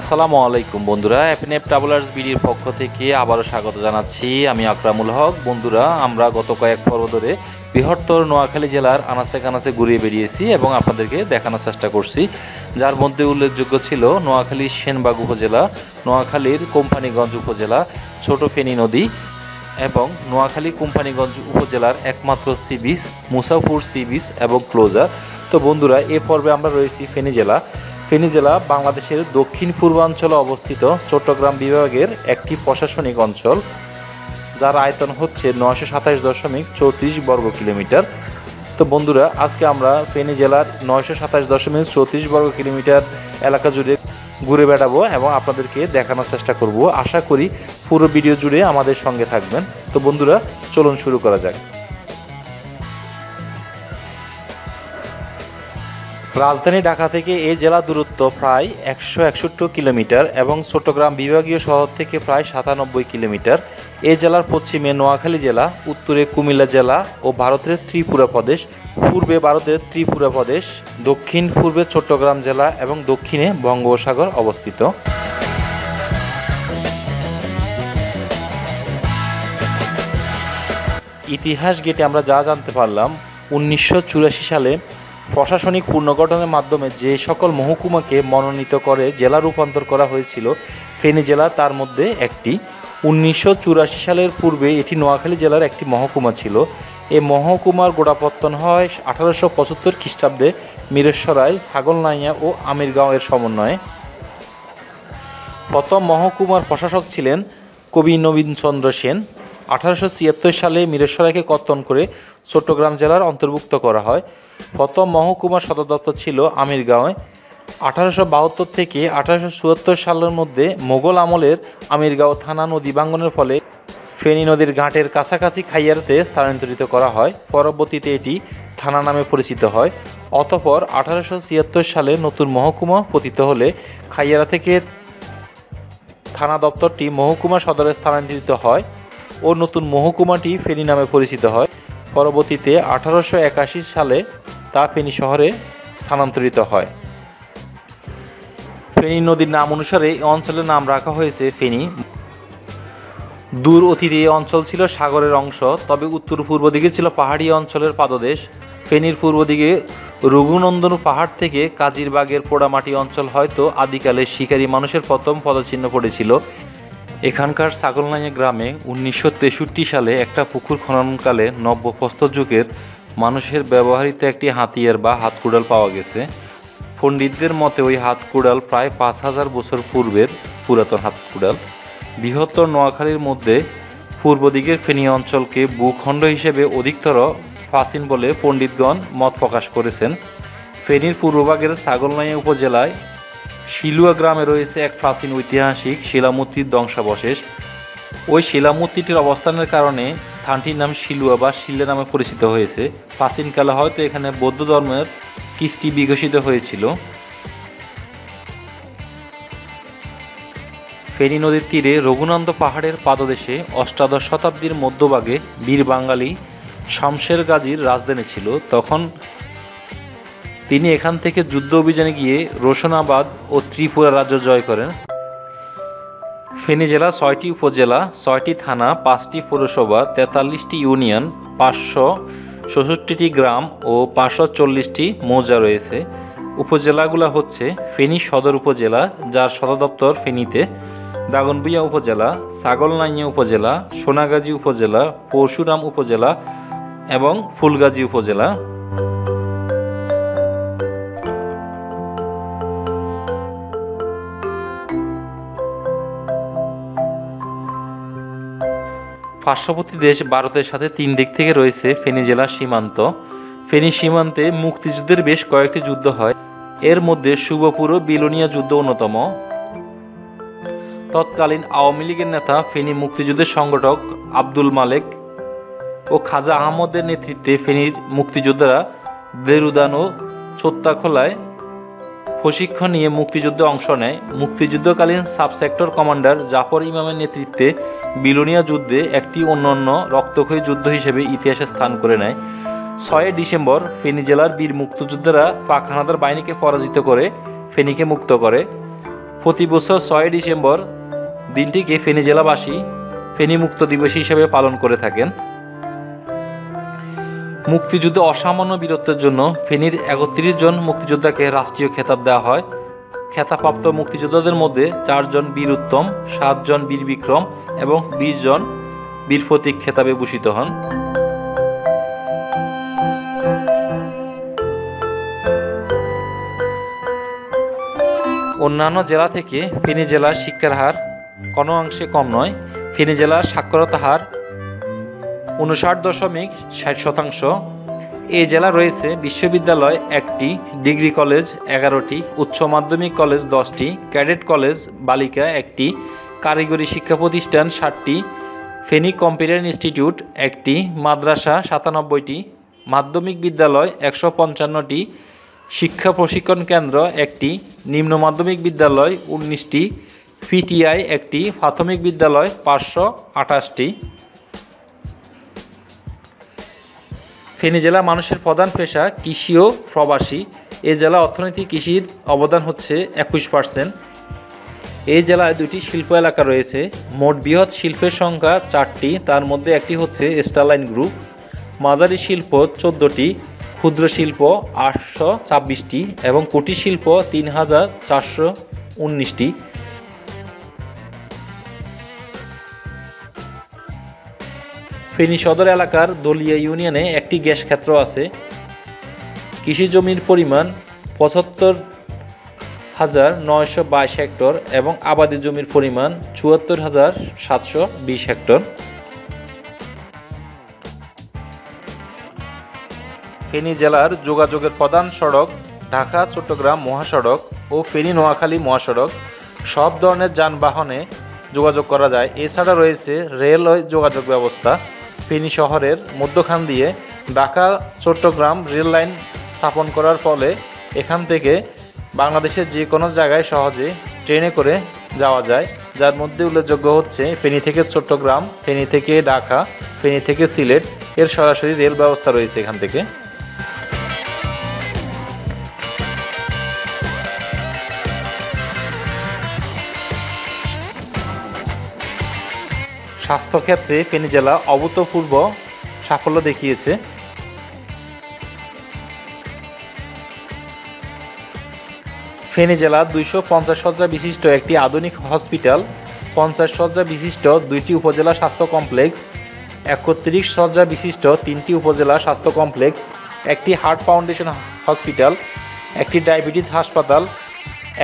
আসসালামু আলাইকুম বন্ধুরা অ্যাপনেপ ট্রাভেলার্স বিডির পক্ষ থেকে আবারও স্বাগত জানাচ্ছি আমি আকরামুল হক। বন্ধুরা, আমরা গত কয়েক পর্ব ধরে বৃহত্তর নোয়াখালী জেলার আনাচে কানাচে ঘুরিয়ে বেরিয়েছি এবং আপনাদেরকে দেখানোর চেষ্টা করছি। যার মধ্যে উল্লেখযোগ্য ছিল নোয়াখালীর সেনবাগ উপজেলা, নোয়াখালীর কোম্পানিগঞ্জ উপজেলা, ছোট ফেনী নদী এবং নোয়াখালী কোম্পানিগঞ্জ উপজেলার একমাত্র sea beach, Musapur sea beach এবং ক্লোজার। তো বন্ধুরা, এ পর্বে আমরা রয়েছি ফেনী জেলা। ফেনী জেলা বাংলাদেশের দক্ষিণ পূর্বাঞ্চলে অবস্থিত চট্টগ্রাম বিভাগের একটি প্রশাসনিক অঞ্চল, যার আয়তন হচ্ছে নয়শো সাতাশ দশমিক চৌত্রিশ বর্গ কিলোমিটার। তো বন্ধুরা, আজকে আমরা ফেনী জেলার নয়শো সাতাশ দশমিক চৌত্রিশ বর্গ কিলোমিটার এলাকা জুড়ে ঘুরে বেড়াবো এবং আপনাদেরকে দেখানোর চেষ্টা করব। আশা করি পুরো ভিডিও জুড়ে আমাদের সঙ্গে থাকবেন। তো বন্ধুরা, চলুন শুরু করা যাক। রাজধানী ঢাকা থেকে এই জেলা দূরত্ব প্রায় একশো একষট্টি কিলোমিটার এবং চট্টগ্রাম বিভাগীয় শহর থেকে প্রায় সাতানব্বই কিলোমিটার। এ জেলার পশ্চিমে নোয়াখালী জেলা, উত্তরে কুমিল্লা জেলা ও ভারতের ত্রিপুরা প্রদেশ, পূর্বে ভারতের ত্রিপুরা প্রদেশ, দক্ষিণ পূর্বে চট্টগ্রাম জেলা এবং দক্ষিণে বঙ্গোপসাগর অবস্থিত। ইতিহাস গেটে আমরা যা জানতে পারলাম, উনিশশো চুরাশি সালে প্রশাসনিক পুনর্গঠনের মাধ্যমে যে সকল মহকুমাকে মনোনীত করে জেলা রূপান্তর করা হয়েছিল, ফেনী জেলা তার মধ্যে একটি। উনিশশো চুরাশি সালের পূর্বে এটি নোয়াখালী জেলার একটি মহকুমা ছিল। এই মহকুমার গোড়াপত্তন হয় আঠারোশো পঁচাত্তর খ্রিস্টাব্দে মিরেশ্বরায়, ছাগলনাইয়া ও আমিরগাঁও এর সমন্বয়ে। প্রথম মহকুমার প্রশাসক ছিলেন কবি নবীনচন্দ্র সেন। আঠারোশো ছিয়াত্তর সালে মিরেশ্বরাকে কর্তন করে চট্টগ্রাম জেলার অন্তর্ভুক্ত করা হয়। প্রথম মহকুমার সদর দপ্তর ছিল আমিরগাঁওয়ে। আঠারোশো বাহাত্তর থেকে আঠারোশো চুয়াত্তর সালের মধ্যে মোগল আমলের আমিরগাঁও থানা নদী ভাঙ্গনের ফলে ফেনী নদীর ঘাটের কাছাকাছি খাইয়ারতে স্থানান্তরিত করা হয়। পরবর্তীতে এটি থানা নামে পরিচিত হয়। অতপর আঠারোশো ছিয়াত্তর সালে নতুন মহকুমা পতিত হলে খাইয়ারা থেকে থানা দপ্তরটি মহকুমা সদরে স্থানান্তরিত হয়। ও নতুন মহকুমাটি ফেনী নামে পরিচিত হয়। পরবর্তীতে আঠারোশো একাশি সালে তা ফেনী শহরে স্থানান্তরিত হয়। ফেনী নদীর নাম অনুসারে এই অঞ্চলের নাম রাখা হয়েছে ফেনী। দূর অতীতে এই অঞ্চল ছিল সাগরের অংশ, তবে উত্তর পূর্ব দিকে ছিল পাহাড়ি অঞ্চলের পাদদেশ। ফেনীর পূর্ব দিকে রঘুনন্দন পাহাড় থেকে কাজিরবাগের পোড়ামাটি অঞ্চল হয়তো আদিকালে শিকারী মানুষের প্রথম পদচিহ্ন পড়েছিল। এখানকার ছাগলনাইয়া গ্রামে উনিশশো তেষট্টি সালে একটা পুকুর খননকালে নব্যপ্রস্তর যুগের মানুষের ব্যবহৃত একটি হাতিয়ার বা হাতকুড়াল পাওয়া গেছে। পণ্ডিতদের মতে ওই হাতকুড়াল প্রায় পাঁচ হাজার বছর পূর্বের পুরাতন হাতকুড়াল। বৃহত্তর নোয়াখালীর মধ্যে পূর্ব দিকের ফেনী অঞ্চলকে ভূখণ্ড হিসেবে অধিকতর প্রাচীন বলে পণ্ডিতগণ মত প্রকাশ করেছেন। ফেনীর পূর্বভাগের ছাগলনাইয়া উপজেলায় শিলুয়া গ্রামে রয়েছে এক প্রাচীন ঐতিহাসিক শিলামূর্তির ধ্বংসাবশেষ। ওই শিলামূর্তিটির অবস্থানের কারণে স্থানটির নাম শিলুয়া বা শিলে নামে পরিচিত হয়েছে। প্রাচীনকালে হয়তো এখানে বৌদ্ধ ধর্মের কৃষ্টি বিকশিত হয়েছিল। ফেনী নদীর তীরে রঘুনন্দ পাহাড়ের পাদদেশে অষ্টাদশ শতাব্দীর মধ্যভাগে বীর বাঙালি শামশের গাজীর রাজধানী ছিল। তখন তিনি এখান থেকে যুদ্ধ অভিযানে গিয়ে রোশনাবাদ ও ত্রিপুরা রাজ্য জয় করেন। ফেনী জেলা ছয়টি উপজেলা, ছয়টি থানা, পাঁচটি পৌরসভা, তেতাল্লিশটি ইউনিয়ন, পাঁচশো ষষট্টিটি গ্রাম ও পাঁচশো চল্লিশটি মৌজা রয়েছে। উপজেলাগুলো হচ্ছে ফেনী সদর উপজেলা, যার সদর দপ্তর ফেনীতে, দাগনভূঞা উপজেলা, ছাগলনাইয়া উপজেলা, সোনাগাজী উপজেলা, পরশুরাম উপজেলা এবং ফুলগাজী উপজেলা। পার্শ্ববর্তী দেশ ভারতের সাথে তিন দিক থেকে রয়েছে ফেনী জেলার সীমান্ত। ফেনী সীমান্তে মুক্তিযুদ্ধের বেশ কয়েকটি যুদ্ধ হয়। এর মধ্যে শুভপুর ও বিলোনিয়া যুদ্ধ অন্যতম। তৎকালীন আওয়ামী লীগের নেতা, ফেনী মুক্তিযুদ্ধের সংগঠক আব্দুল মালেক ও খাজা আহমদের নেতৃত্বে ফেনীর মুক্তিযোদ্ধারা দেরুদান ও ছোত্তাখোলায় প্রশিক্ষণ নিয়ে মুক্তিযুদ্ধে অংশ নেয়। মুক্তিযুদ্ধকালীন সাব সেক্টর কমান্ডার জাফর ইমামের নেতৃত্বে বিলোনিয়া যুদ্ধে একটি অন্যান্য রক্তক্ষয়ী যুদ্ধ হিসেবে ইতিহাসে স্থান করে নেয়। ছয় ডিসেম্বর ফেনী জেলার বীর মুক্তিযোদ্ধারা পাক হানাদার বাহিনীকে পরাজিত করে ফেনীকে মুক্ত করে। প্রতি বছর ছয় ডিসেম্বর দিনটিকে ফেনী জেলাবাসী ফেনী মুক্ত দিবস হিসেবে পালন করে থাকেন। মুক্তিযুদ্ধে অসামান্য বীরত্বের জন্য ফেনীর একত্রিশ জন মুক্তিযোদ্ধাকে রাষ্ট্রীয় খেতাব দেওয়া হয়। খেতাবপ্রাপ্ত মুক্তিযোদ্ধাদের মধ্যে চারজন বীর উত্তম সাতজন বীর বিক্রম এবং বিশ জন বীর প্রতীক খেতাবে ভূষিত হন। অন্যান্য জেলা থেকে ফেনী জেলার শিক্ষার হার কোনো অংশে কম নয়। ফেনী জেলার সাক্ষরতা হার উনষাট দশমিক ষাট শতাংশ। এ জেলা রয়েছে বিশ্ববিদ্যালয় একটি, ডিগ্রি কলেজ এগারোটি, উচ্চ মাধ্যমিক কলেজ দশটি, ক্যাডেট কলেজ বালিকা একটি, কারিগরি শিক্ষা প্রতিষ্ঠান ষাটটি, ফেনী কম্পিউটার ইনস্টিটিউট একটি, মাদ্রাসা সাতানব্বইটি, মাধ্যমিক বিদ্যালয় একশো পঞ্চান্নটি, শিক্ষা প্রশিক্ষণ কেন্দ্র একটি, নিম্ন মাধ্যমিক বিদ্যালয় উনিশটি, পিটিআই একটি, প্রাথমিক বিদ্যালয় পাঁচশো আঠাশটি। ফেনী জেলা মানুষের প্রধান পেশা কৃষি ও প্রবাসী। এ জেলা অর্থনীতি কৃষির অবদান হচ্ছে একুশ পার্সেন্ট এই জেলায় দুটি শিল্প এলাকা রয়েছে। মোট বৃহৎ শিল্পের সংখ্যা চারটি, তার মধ্যে একটি হচ্ছে স্টারলাইন গ্রুপ। মাঝারি শিল্প চোদ্দোটি, ক্ষুদ্র শিল্প আটশো ছাব্বিশটি এবং কুটির শিল্প তিন হাজার চারশো উনিশটি। ফেনী সদর এলাকার দলিয়া ইউনিয়নে একটি গ্যাস ক্ষেত্র আছে। কৃষি জমির পরিমাণ পঁচাত্তর হাজার নয়শো বাইশ হেক্টর এবং আবাদি জমির পরিমাণ চুয়াত্তর হাজার সাতশো বিশ হেক্টর। ফেনী জেলার যোগাযোগের প্রধান সড়ক ঢাকা, চট্টগ্রাম মহাসড়ক ও ফেনী নোয়াখালী মহাসড়ক। সব ধরনের যানবাহনে যোগাযোগ করা যায়। এছাড়া রয়েছে রেলওয়ে যোগাযোগ ব্যবস্থা। ফেনী শহরের মধ্যখান দিয়ে ঢাকা, চট্টগ্রাম রেল লাইন স্থাপন করার ফলে এখান থেকে বাংলাদেশের যে কোনো জায়গায় সহজে ট্রেনে করে যাওয়া যায়। যার মধ্যে উল্লেখযোগ্য হচ্ছে ফেনী থেকে চট্টগ্রাম, ফেনী থেকে ঢাকা, ফেনী থেকে সিলেট। এর সরাসরি রেল ব্যবস্থা রয়েছে এখান থেকে। স্বাস্থ্যক্ষেত্রে ফেনী জেলা অভূতপূর্ব সাফল্য দেখিয়েছে। ফেনী জেলা দুইশো পঞ্চাশ শয্যা বিশিষ্ট একটি আধুনিক হসপিটাল, পঞ্চাশ শয্যা বিশিষ্ট দুইটি উপজেলা স্বাস্থ্য কমপ্লেক্স, একত্রিশ শয্যা বিশিষ্ট তিনটি উপজেলা স্বাস্থ্য কমপ্লেক্স, একটি হার্ট ফাউন্ডেশন হসপিটাল, একটি ডায়াবেটিস হাসপাতাল,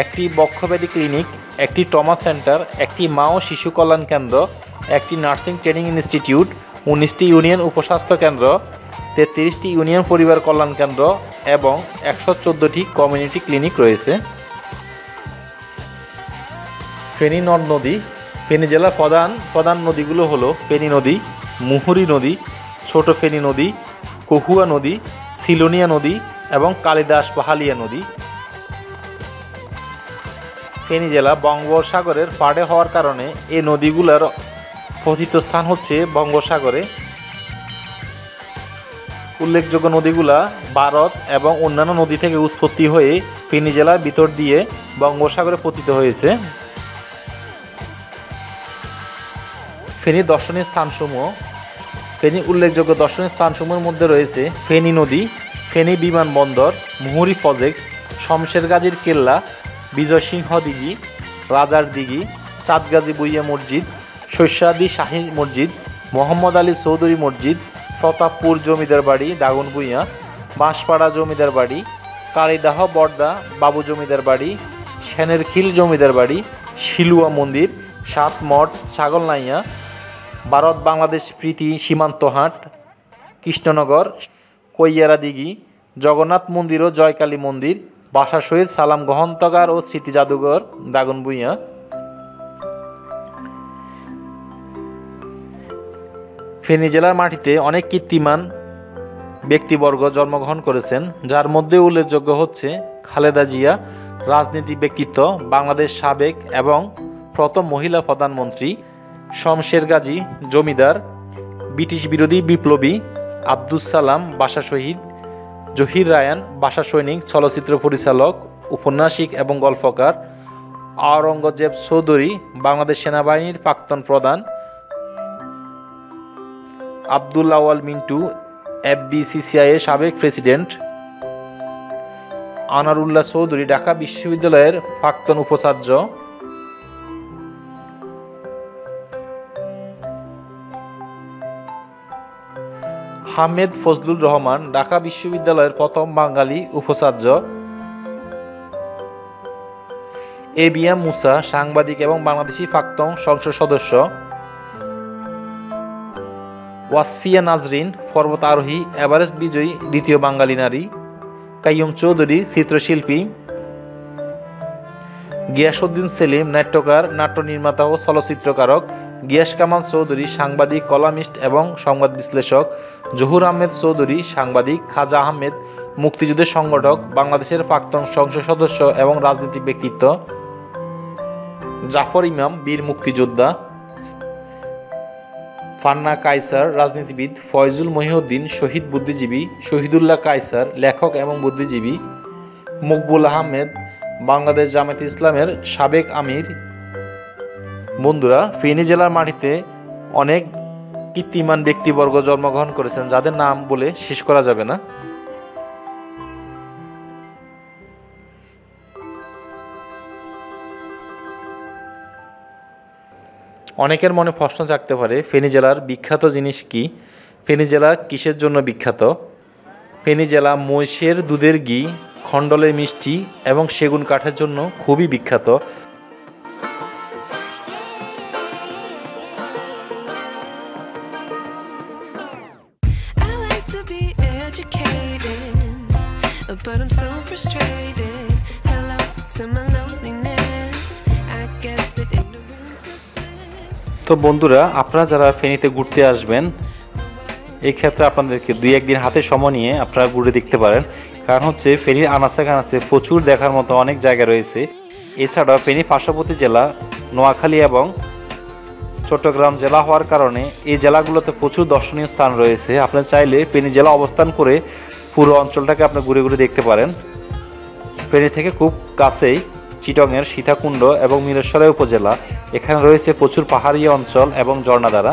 একটি বক্ষব্যাধি ক্লিনিক, একটি ট্রমা সেন্টার, একটি মা ও শিশু কল্যাণ কেন্দ্র একটি নার্সিং ট্রেনিং ইনস্টিটিউট, উনিশটি ইউনিয়ন উপস্বাস্থ্য কেন্দ্র, তেত্রিশটি ইউনিয়ন পরিবার কল্যাণ কেন্দ্র এবং একশো চোদ্দোটি কমিউনিটি ক্লিনিক রয়েছে। ফেনী নদ নদী, ফেনী জেলার প্রধান প্রধান নদীগুলো হলো ফেনী নদী, মুহুরী নদী, ছোট ফেনী নদী, কহুয়া নদী, সিলোনিয়া নদী এবং কালিদাস পাহালিয়া নদী। ফেনী জেলা বঙ্গোপসাগরের পাড়ে হওয়ার কারণে এই নদীগুলোর পতিত স্থান হচ্ছে বঙ্গোপসাগরে। উল্লেখযোগ্য নদীগুলা ভারত এবং অন্যান্য নদী থেকে উৎপত্তি হয়ে ফেনী জেলার ভিতর দিয়ে বঙ্গোপসাগরে পতিত হয়েছে। ফেনী দর্শনীয় স্থানসমূহ। ফেনী উল্লেখযোগ্য দর্শনীয় স্থানসমূহের মধ্যে রয়েছে ফেনী নদী, ফেনী বিমানবন্দর, মুহুরী প্রজেক্ট, শমশের গাজীর কেল্লা বিজয় সিংহ দিঘি, রাজার দিঘি, চাঁদগাজী বুইয়া মসজিদ শস্যাদি শাহী মসজিদ, মোহাম্মদ আলী চৌধুরী মসজিদ প্রতাপপুর জমিদার বাড়ি, দাগন ভুইয়া, বাঁশপাড়া জমিদার বাড়ি, কালিদাহ, বর্দা, বাবু জমিদার বাড়ি সেনের খিল জমিদার বাড়ি, শিলুয়া মন্দির, সাত মঠ ছাগলনাইয়া ভারত বাংলাদেশ প্রীতি সীমান্ত হাট, কৃষ্ণনগর, কৈয়ারা দিঘি, জগন্নাথ মন্দির ও জয়কালী মন্দির বাসা শহীদ সালাম গ্রহন্তগার ও স্মৃতি জাদুঘর দাগনভূঞা ফেনী জেলার মাটিতে অনেক কীর্তিমান ব্যক্তিবর্গ জন্মগ্রহণ করেছেন, যার মধ্যে উল্লেখযোগ্য হচ্ছে খালেদা জিয়া রাজনীতি ব্যক্তিত্ব, বাংলাদেশ সাবেক এবং প্রথম মহিলা প্রধানমন্ত্রী, শমশের গাজী, জমিদার, ব্রিটিশ বিরোধী বিপ্লবী, আব্দুস সালাম, বাসা শহীদ, জহির রায়ান, বাসা সৈনিক, চলচ্চিত্র পরিচালক, উপন্যাসিক এবং গল্পকার, আওরঙ্গজেব চৌধুরী, বাংলাদেশ সেনাবাহিনীর প্রাক্তন প্রধান আবদুল্লাহ আওয়াল মিন্টু এফবিসিসিআই এর সাবেক প্রেসিডেন্ট। আনারুল্লাহ চৌধুরী, ঢাকা বিশ্ববিদ্যালয়ের প্রাক্তন উপাচার্য। হামেদ ফজলুর রহমান, ঢাকা বিশ্ববিদ্যালয়ের প্রথম বাঙালি উপাচার্য। এ বি এম মুসা, সাংবাদিক এবং বাংলাদেশি প্রাক্তন সংসদ সদস্য। ওয়াসফিয়া নাজরিন, পর্বত আরোহী, এভারেস্ট বিজয়ী, দ্বিতীয় বাঙালি নারী। কাইয়ুম চৌধুরী, চিত্রশিল্পী। গিয়াসউদ্দিন সেলিম, নাট্যকার, নাট্য নির্মাতা ও চলচ্চিত্রকারক। গিয়াস কামাল চৌধুরী, সাংবাদিক, কলামিস্ট এবং সংবাদ বিশ্লেষক। জহুর আহমেদ চৌধুরী, সাংবাদিক। খাজা আহমেদ, মুক্তিযুদ্ধের সংগঠক, বাংলাদেশের প্রাক্তন সংসদ সদস্য এবং রাজনীতি ব্যক্তিত্ব। জাফর ইমাম, বীর মুক্তিযোদ্ধা। ফান্না কায়সার রাজনীতিবিদ ফয়জুল মহিউদ্দিন, শহীদ বুদ্ধিজীবী শহীদুল্লাহ কায়সার লেখক এবং বুদ্ধিজীবী মকবুল আহমেদ, বাংলাদেশ জামাত ইসলামের সাবেক আমির। বন্ধুরা, ফেনী জেলার মাটিতে অনেক কীর্তিমান ব্যক্তিবর্গ জন্মগ্রহণ করেছেন, যাদের নাম বলে শেষ করা যাবে না। অনেকের মনে প্রশ্ন থাকতে পারে, ফেনী জেলার বিখ্যাত জিনিস কি? ফেনী জেলা কিসের জন্য বিখ্যাত? ফেনী জেলা মহিষের দুধের ঘি খণ্ডলের মিষ্টি এবং সেগুন কাঠের জন্য খুবই বিখ্যাত। But I'm so frustrated. Hello to my তো বন্ধুরা, আপনারা যারা ফেনীতে ঘুরতে আসবেন, এই ক্ষেত্রে আপনাদেরকে দুই একদিন হাতে সময় নিয়ে আপনারা ঘুরে দেখতে পারেন। কারণ হচ্ছে ফেনীর আনাচে কানাচে প্রচুর দেখার মতো অনেক জায়গা রয়েছে। এছাড়াও ফেনী পার্শ্ববর্তী জেলা, নোয়াখালী এবং চট্টগ্রাম জেলা হওয়ার কারণে এই জেলাগুলোতে প্রচুর দর্শনীয় স্থান রয়েছে। আপনি চাইলে ফেনী জেলা অবস্থান করে পুরো অঞ্চলটাকে আপনি ঘুরে ঘুরে দেখতে পারেন। ফেনী থেকে খুব কাছেই চিটংয়ের সীতাকুণ্ড এবং মিরেশ্বরাই উপজেলা। এখানে রয়েছে প্রচুর পাহাড়ি অঞ্চল এবং ঝর্ণাধারা।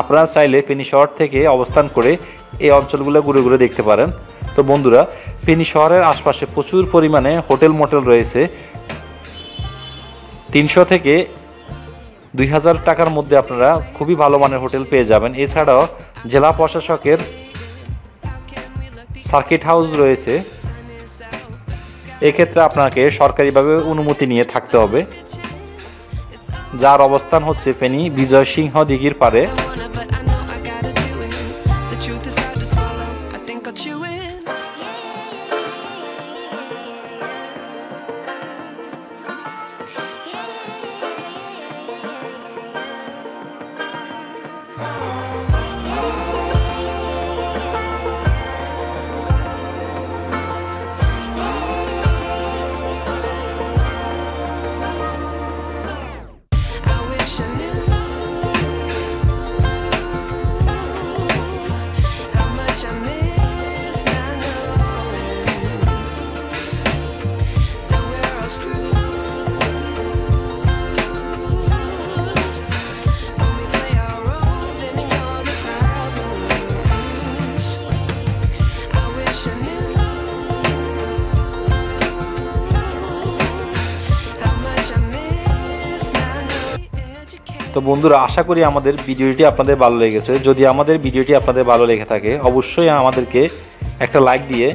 আপনারা চাইলে ফেনী শহর থেকে অবস্থান করে এই অঞ্চলগুলো ঘুরে ঘুরে দেখতে পারেন। তো বন্ধুরা, ফেনী শহরের আশপাশে প্রচুর পরিমাণে হোটেল মোটেল রয়েছে। তিনশো থেকে দুই হাজার টাকার মধ্যে আপনারা খুবই ভালো মানের হোটেল পেয়ে যাবেন। এছাড়াও জেলা প্রশাসকের সার্কিট হাউস রয়েছে। এক্ষেত্রে আপনাকে সরকারিভাবে অনুমতি নিয়ে থাকতে হবে। যার অবস্থান হচ্ছে ফেনী বিজয় সিংহ দিঘির পারে তো বন্ধুরা, আশা করি আমাদের ভিডিওটি আপনাদের ভালো লেগেছে। যদি আমাদের ভিডিওটি আপনাদের ভালো লেগে থাকে, অবশ্যই আমাদেরকে একটা লাইক দিয়ে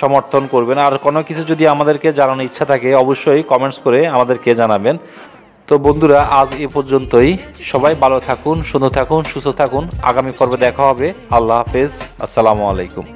সমর্থন করবেন। আর কোনো কিছু যদি আমাদেরকে জানানোর ইচ্ছা থাকে, অবশ্যই কমেন্টস করে আমাদেরকে জানাবেন। তো বন্ধুরা, আজ এ পর্যন্তই। সবাই ভালো থাকুন, সুন্দর থাকুন, সুস্থ থাকুন। আগামী পর্বে দেখা হবে। আল্লাহ হাফেজ। আসসালামু আলাইকুম।